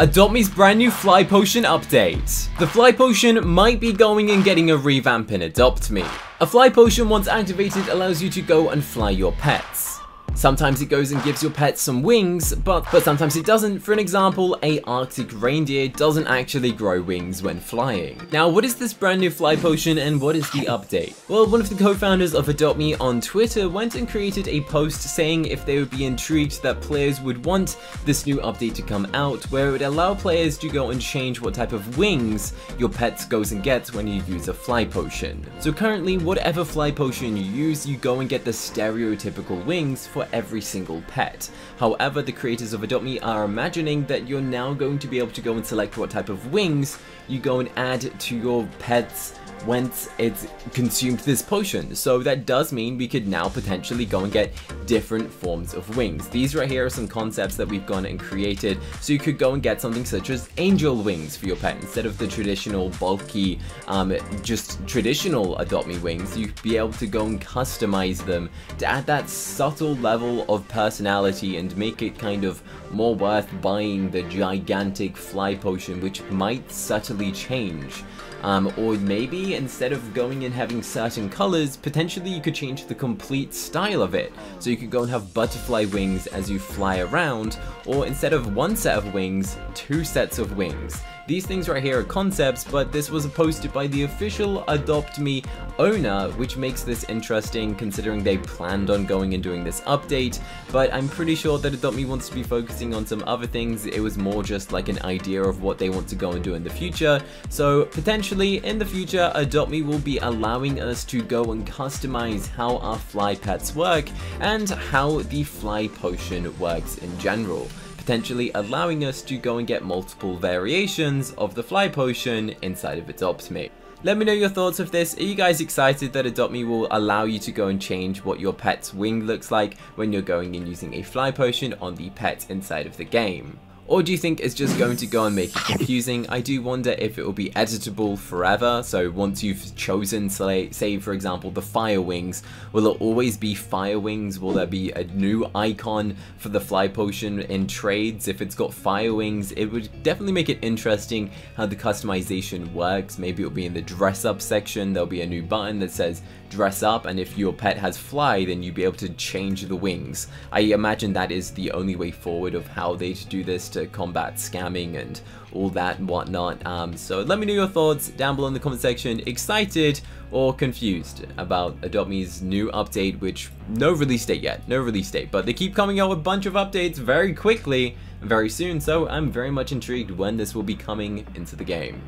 Adopt Me's brand new Fly Potion update. The Fly Potion might be going and getting a revamp in Adopt Me. A Fly Potion once activated allows you to go and fly your pets. Sometimes it goes and gives your pet some wings, but, but sometimes it doesn't. For an example, a arctic reindeer doesn't actually grow wings when flying. Now, what is this brand new fly potion and what is the update? Well, one of the co-founders of Adopt Me on Twitter went and created a post saying if they would be intrigued that players would want this new update to come out, where it would allow players to go and change what type of wings your pet goes and gets when you use a fly potion. So currently, whatever fly potion you use, you go and get the stereotypical wings for every single pet. However, the creators of Adopt Me are imagining that you're now going to be able to go and select what type of wings you go and add to your pet's once it's consumed this potion. So that does mean we could now potentially go and get different forms of wings. These right here are some concepts that we've gone and created. So you could go and get something such as angel wings for your pet instead of the traditional bulky, um, just traditional Adopt Me wings. You'd be able to go and customize them to add that subtle level of personality and make it kind of more worth buying the gigantic fly potion which might subtly change. Um, or maybe instead of going and having certain colors, potentially you could change the complete style of it. So you could go and have butterfly wings as you fly around, or instead of one set of wings, two sets of wings. These things right here are concepts, but this was posted by the official Adopt Me owner, which makes this interesting considering they planned on going and doing this update, but I'm pretty sure that Adopt Me wants to be focusing on some other things. It was more just like an idea of what they want to go and do in the future. So potentially in the future, Adopt Me will be allowing us to go and customize how our fly pets work and how the fly potion works in general potentially allowing us to go and get multiple variations of the fly potion inside of Adopt Me. Let me know your thoughts of this. Are you guys excited that Adopt Me will allow you to go and change what your pet's wing looks like when you're going and using a fly potion on the pet inside of the game? Or do you think it's just going to go and make it confusing? I do wonder if it will be editable forever, so once you've chosen, say, say for example, the fire wings, will it always be fire wings? Will there be a new icon for the fly potion in trades if it's got fire wings? It would definitely make it interesting how the customization works. Maybe it'll be in the dress up section, there'll be a new button that says dress up, and if your pet has fly, then you'd be able to change the wings. I imagine that is the only way forward of how they do this to combat scamming and all that and whatnot. Um, so let me know your thoughts down below in the comment section. Excited or confused about Adopt Me's new update, which no release date yet, no release date, but they keep coming out with a bunch of updates very quickly, very soon, so I'm very much intrigued when this will be coming into the game.